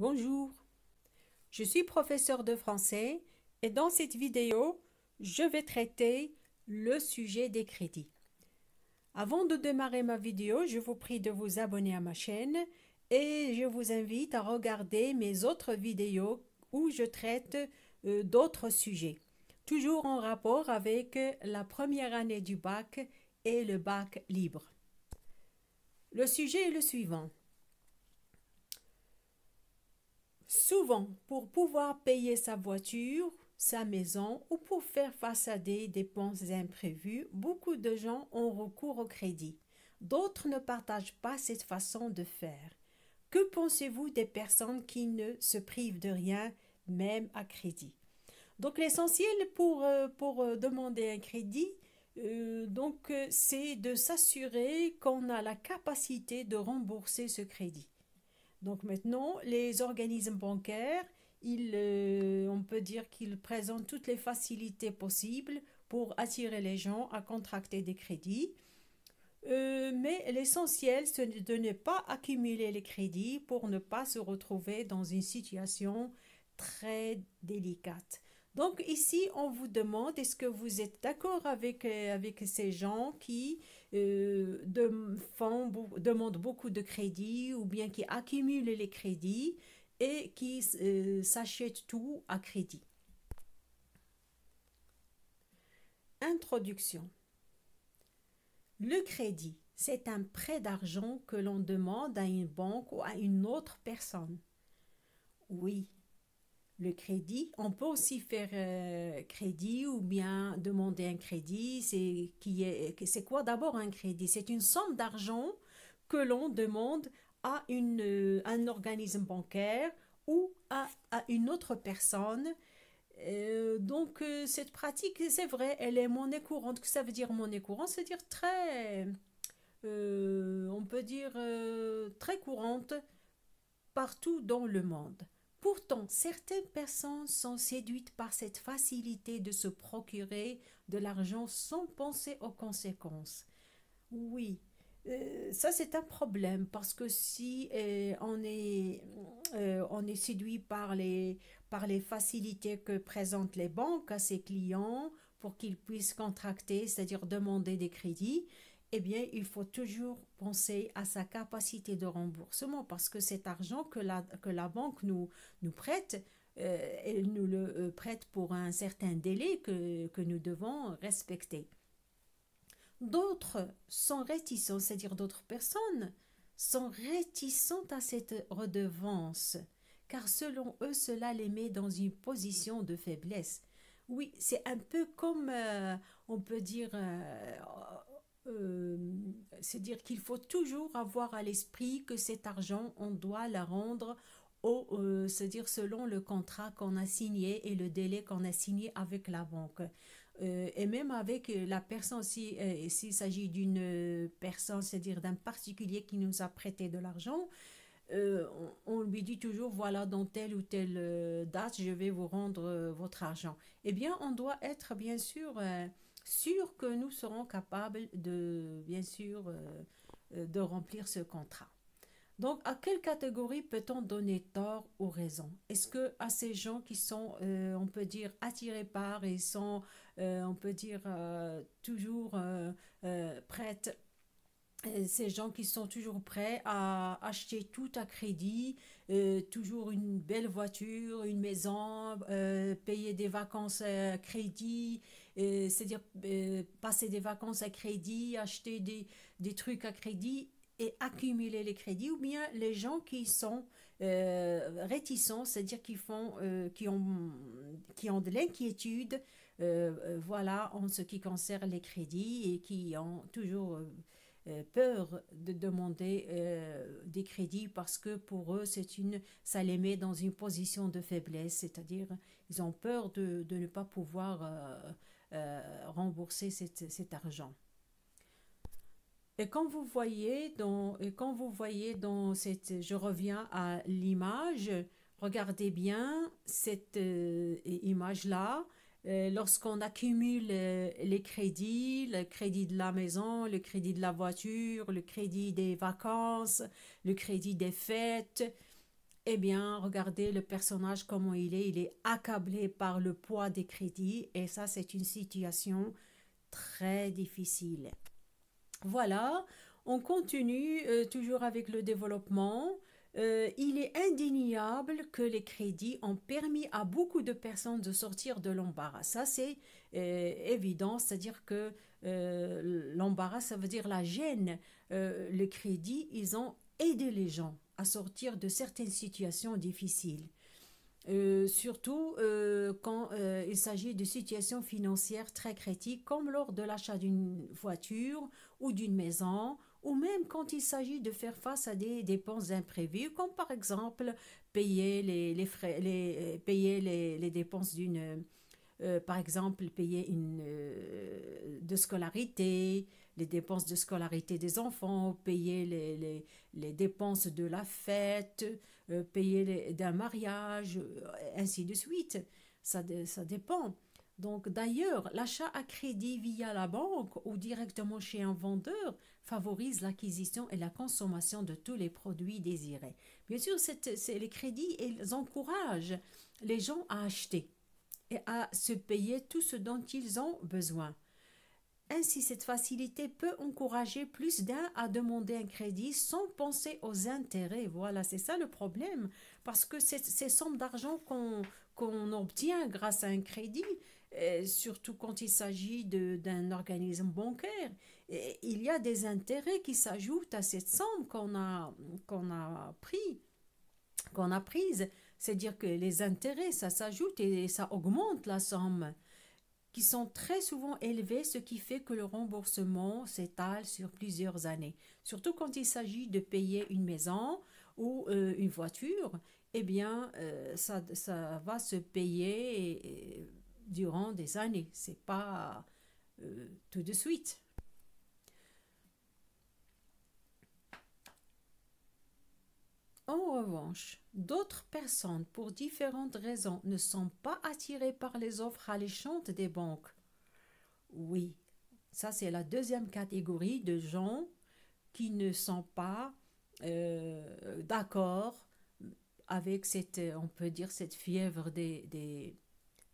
Bonjour, je suis professeur de français et dans cette vidéo, je vais traiter le sujet des crédits. Avant de démarrer ma vidéo, je vous prie de vous abonner à ma chaîne et je vous invite à regarder mes autres vidéos où je traite euh, d'autres sujets, toujours en rapport avec la première année du bac et le bac libre. Le sujet est le suivant. Souvent, pour pouvoir payer sa voiture, sa maison ou pour faire face à des dépenses imprévues, beaucoup de gens ont recours au crédit. D'autres ne partagent pas cette façon de faire. Que pensez-vous des personnes qui ne se privent de rien, même à crédit? Donc l'essentiel pour, euh, euh, demander un crédit, euh, c'est de s'assurer qu'on a la capacité de rembourser ce crédit. Donc maintenant, les organismes bancaires, euh, on peut dire qu'ils présentent toutes les facilités possibles pour attirer les gens à contracter des crédits. Euh, mais l'essentiel, c'est de ne pas accumuler les crédits pour ne pas se retrouver dans une situation très délicate. Donc ici, on vous demande, est-ce que vous êtes d'accord avec, euh, ces gens qui euh, demandent beaucoup de crédits ou bien qui accumulent les crédits et qui euh, s'achètent tout à crédit? Introduction. Le crédit, c'est un prêt d'argent que l'on demande à une banque ou à une autre personne. Oui, le crédit. On peut aussi faire euh, crédit ou bien demander un crédit. C'est qui est, c'est quoi d'abord un crédit? C'est une somme d'argent que l'on demande à une, euh, un organisme bancaire ou à, une autre personne. Euh, donc cette pratique, c'est vrai, elle est monnaie courante. Que ça veut dire monnaie courante? C'est-à-dire très, on peut dire très courante partout dans le monde. Pourtant, certaines personnes sont séduites par cette facilité de se procurer de l'argent sans penser aux conséquences. Oui, euh, ça c'est un problème parce que si euh, on, est, euh, on est séduit par les, par les facilités que présentent les banques à ses clients pour qu'ils puissent contracter, c'est-à-dire demander des crédits, eh bien, il faut toujours penser à sa capacité de remboursement parce que cet argent que la, que la banque nous, nous prête, euh, elle nous le euh, prête pour un certain délai que, que nous devons respecter. D'autres sont réticents, c'est-à-dire d'autres personnes sont réticentes à cette redevance, car selon eux, cela les met dans une position de faiblesse. Oui, c'est un peu comme, euh, on peut dire, c'est dire qu'il faut toujours avoir à l'esprit que cet argent, on doit la rendre au, euh, c'est-à-dire selon le contrat qu'on a signé et le délai qu'on a signé avec la banque. Euh, et même avec la personne, si, s'il s'agit d'une personne, c'est-à-dire d'un particulier qui nous a prêté de l'argent, on, lui dit toujours, voilà, dans telle ou telle date, je vais vous rendre votre argent. Eh bien, on doit être, bien sûr, sûr que nous serons capables de, bien sûr, euh, euh, de remplir ce contrat. Donc, à quelle catégorie peut-on donner tort ou raison? Est-ce que à ces gens qui sont, euh, on peut dire, attirés par et sont, on peut dire, toujours prêtes ces gens qui sont toujours prêts à acheter tout à crédit, toujours une belle voiture, une maison, payer des vacances à crédit, c'est-à-dire euh, passer des vacances à crédit, acheter des, des, trucs à crédit et accumuler les crédits, ou bien les gens qui sont euh, réticents, c'est-à-dire qui, font, euh, qui, ont, qui ont de l'inquiétude voilà, en ce qui concerne les crédits et qui ont toujours peur de demander des crédits parce que pour eux, c'est une, ça les met dans une position de faiblesse, c'est-à-dire ils ont peur de, de ne pas pouvoir euh, rembourser cet, argent. Et quand vous voyez dans, et quand vous voyez dans cette, je reviens à l'image, regardez bien cette euh, image-là. Euh, lorsqu'on accumule les crédits, le crédit de la maison, le crédit de la voiture, le crédit des vacances, le crédit des fêtes, eh bien, regardez le personnage comment il est. Il est accablé par le poids des crédits et ça, c'est une situation très difficile. Voilà, on continue euh, toujours avec le développement. Euh, il est indéniable que les crédits ont permis à beaucoup de personnes de sortir de l'embarras. Ça, c'est euh, évident, c'est-à-dire que l'embarras, ça veut dire la gêne. les crédits, ils ont aidé les gens à sortir de certaines situations difficiles. Euh, surtout euh, quand euh, il s'agit de situations financières très critiques, comme lors de l'achat d'une voiture ou d'une maison, ou même quand il s'agit de faire face à des dépenses imprévues, comme par exemple payer les, frais, payer les, les dépenses d'une, par exemple payer une de scolarité, les dépenses de scolarité des enfants, payer les, les, les dépenses de la fête, euh, payer d'un mariage, euh, ainsi de suite. Ça, ça dépend. Donc d'ailleurs, l'achat à crédit via la banque ou directement chez un vendeur favorise l'acquisition et la consommation de tous les produits désirés. Bien sûr, c'est les crédits, ils encouragent les gens à acheter et à se payer tout ce dont ils ont besoin. Ainsi, cette facilité peut encourager plus d'un à demander un crédit sans penser aux intérêts. Voilà, c'est ça le problème. Parce que ces sommes d'argent qu'on obtient grâce à un crédit, euh, surtout quand il s'agit d'un organisme bancaire, il y a des intérêts qui s'ajoutent à cette somme qu'on a, qu'on a pris, qu'on a prise. C'est-à-dire que les intérêts, ça s'ajoute et ça augmente la somme qui sont très souvent élevés, ce qui fait que le remboursement s'étale sur plusieurs années. Surtout quand il s'agit de payer une maison ou euh, une voiture, eh bien, euh, ça, ça, va se payer durant des années. C'est pas euh, tout de suite. En revanche, d'autres personnes, pour différentes raisons, ne sont pas attirées par les offres alléchantes des banques. Oui, ça c'est la deuxième catégorie de gens qui ne sont pas euh, d'accord avec cette, on peut dire, cette fièvre des, des,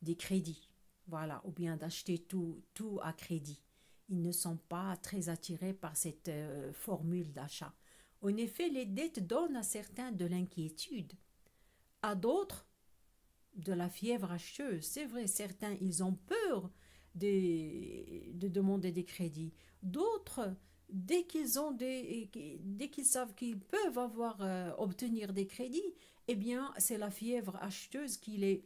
des crédits. Voilà, ou bien d'acheter tout, tout à crédit. Ils ne sont pas très attirés par cette euh, formule d'achat. En effet, les dettes donnent à certains de l'inquiétude, à d'autres de la fièvre acheteuse. C'est vrai, certains, ils ont peur de, de demander des crédits. D'autres, dès qu'ils ont des, dès qu'ils savent qu'ils peuvent avoir euh, obtenir des crédits, eh bien, c'est la fièvre acheteuse qui les,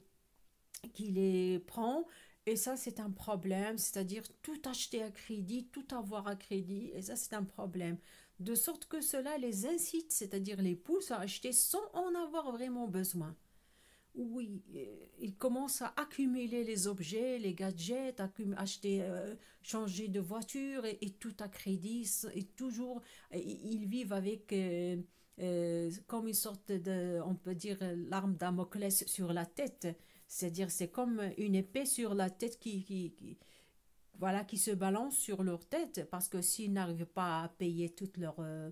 qui les prend. Et ça, c'est un problème, c'est-à-dire tout acheter à crédit, tout avoir à crédit, et ça, c'est un problème de sorte que cela les incite, c'est-à-dire les pousse à acheter sans en avoir vraiment besoin. Oui, euh, ils commencent à accumuler les objets, les gadgets, acheter, euh, changer de voiture et, tout à crédit. Et toujours, ils vivent avec euh, comme une sorte de, on peut dire, l'arme Damoclès sur la tête. C'est-à-dire, c'est comme une épée sur la tête qui, qui voilà, qui se balancent sur leur tête parce que s'ils n'arrivent pas à payer toute leur, euh,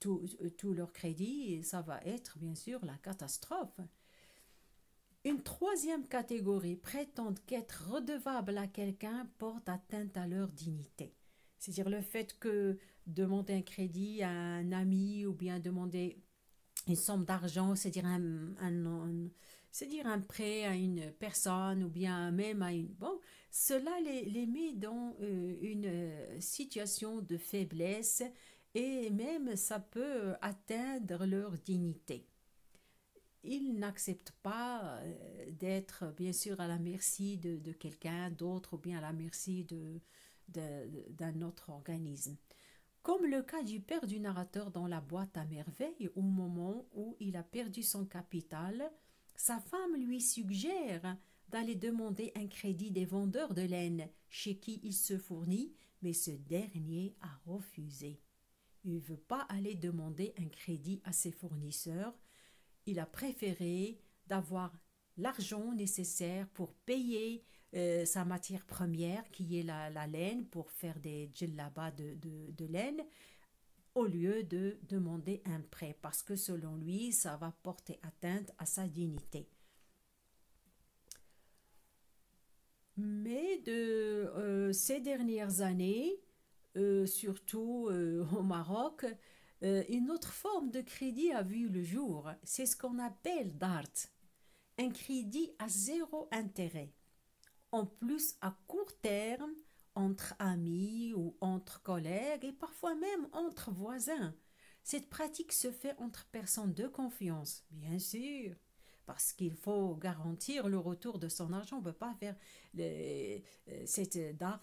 tout, euh, tout, leur crédit, ça va être bien sûr la catastrophe. Une troisième catégorie prétendent qu'être redevable à quelqu'un porte atteinte à leur dignité. C'est-à-dire le fait que demander un crédit à un ami ou bien demander une somme d'argent, c'est-à-dire un, un, c'est-à-dire un prêt à une personne ou bien même à une banque, cela les, met dans euh, une euh, situation de faiblesse et même ça peut atteindre leur dignité. Ils n'acceptent pas euh, d'être bien sûr à la merci de, quelqu'un d'autre ou bien à la merci de, d'un autre organisme. Comme le cas du père du narrateur dans la boîte à merveille, au moment où il a perdu son capital, sa femme lui suggère d'aller demander un crédit des vendeurs de laine chez qui il se fournit, mais ce dernier a refusé. Il ne veut pas aller demander un crédit à ses fournisseurs. Il a préféré d'avoir l'argent nécessaire pour payer euh, sa matière première, qui est la, laine, pour faire des djellabas de, de, laine, au lieu de demander un prêt parce que selon lui, ça va porter atteinte à sa dignité. Mais de euh, ces dernières années, euh, surtout euh, au Maroc, une autre forme de crédit a vu le jour. C'est ce qu'on appelle DART, un crédit à zéro intérêt. En plus, à court terme, entre amis ou entre collègues et parfois même entre voisins. Cette pratique se fait entre personnes de confiance, bien sûr, parce qu'il faut garantir le retour de son argent. On ne peut pas faire euh, cette dart,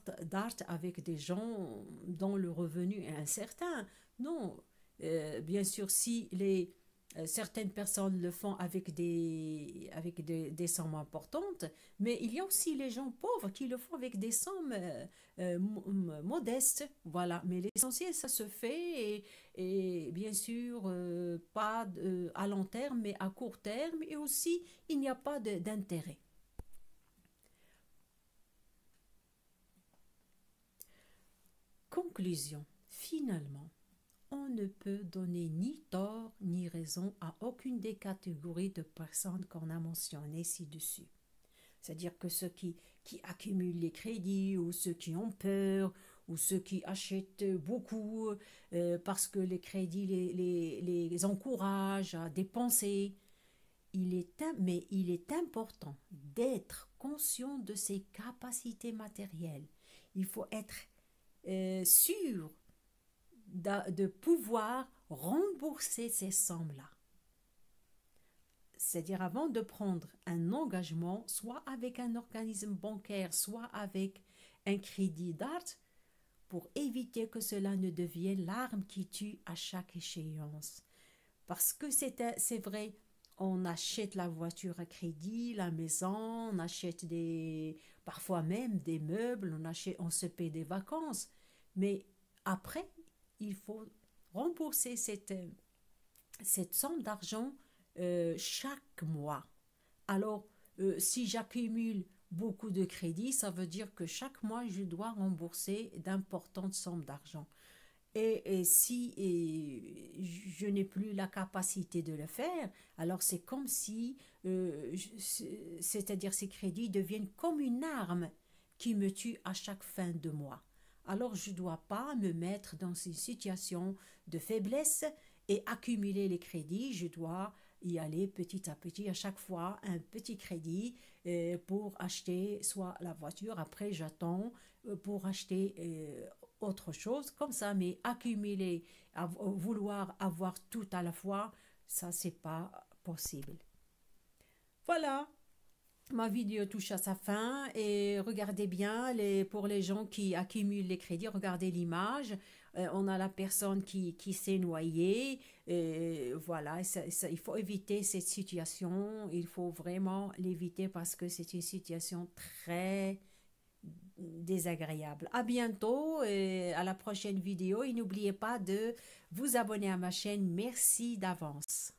avec des gens dont le revenu est incertain. Non, euh, bien sûr, si les certaines personnes le font avec des, avec des, sommes importantes, mais il y a aussi les gens pauvres qui le font avec des sommes euh, euh, modestes. Voilà, mais l'essentiel, ça se fait et, bien sûr, pas à long terme, mais à court terme, et aussi, il n'y a pas d'intérêt. Conclusion. Finalement, on ne peut donner ni tort ni raison à aucune des catégories de personnes qu'on a mentionnées ci-dessus. C'est-à-dire que ceux qui, accumulent les crédits ou ceux qui ont peur ou ceux qui achètent beaucoup euh, parce que les crédits les, les, encouragent à dépenser. Il est, mais il est important d'être conscient de ses capacités matérielles. Il faut être euh, sûr de, pouvoir rembourser ces sommes-là. C'est-à-dire avant de prendre un engagement, soit avec un organisme bancaire, soit avec un crédit d'art, pour éviter que cela ne devienne l'arme qui tue à chaque échéance. Parce que c'est vrai, on achète la voiture à crédit, la maison, on achète des, parfois même des meubles, on, achète, on se paie des vacances. Mais après, il faut rembourser cette, cette somme d'argent euh, chaque mois. Alors, euh, si j'accumule beaucoup de crédits, ça veut dire que chaque mois, je dois rembourser d'importantes sommes d'argent. Et, si je n'ai plus la capacité de le faire, alors c'est comme si, euh, c'est-à-dire ces crédits deviennent comme une arme qui me tue à chaque fin de mois alors je ne dois pas me mettre dans une situation de faiblesse et accumuler les crédits. Je dois y aller petit à petit, à chaque fois un petit crédit euh, pour acheter soit la voiture, après j'attends euh, pour acheter euh, autre chose comme ça, mais accumuler, vouloir avoir tout à la fois, ça c'est pas possible. Voilà, Ma vidéo touche à sa fin et regardez bien les, pour les gens qui accumulent les crédits, regardez l'image. Euh, on a la personne qui, qui s'est noyée. Et voilà, il faut éviter cette situation. Il faut vraiment l'éviter parce que c'est une situation très désagréable. À bientôt et à la prochaine vidéo. Et n'oubliez pas de vous abonner à ma chaîne. Merci d'avance.